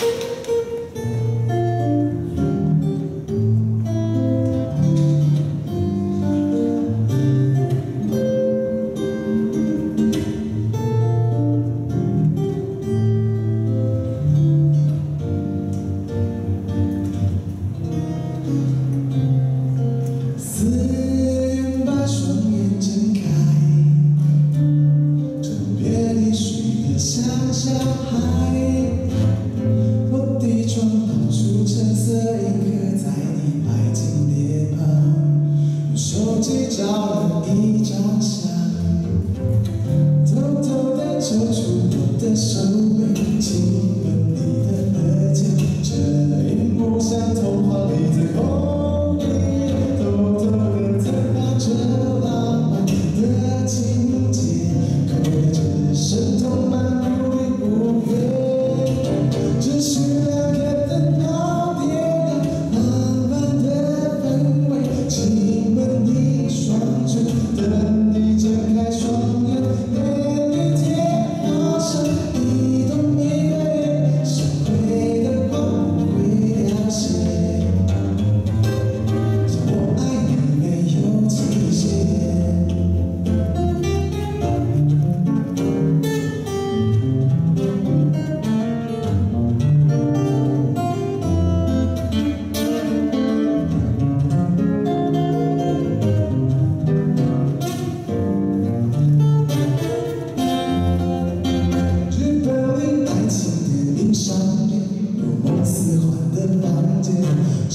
思把双眼睁开，特别的需要像小孩。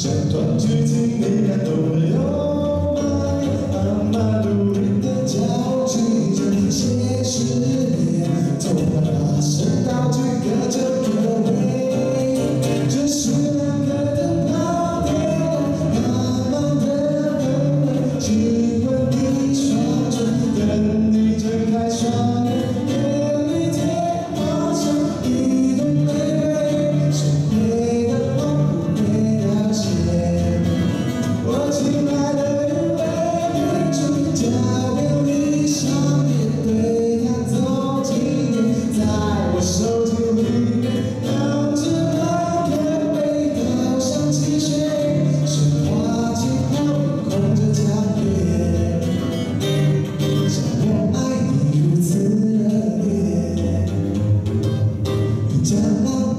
这段剧情你也懂了怎么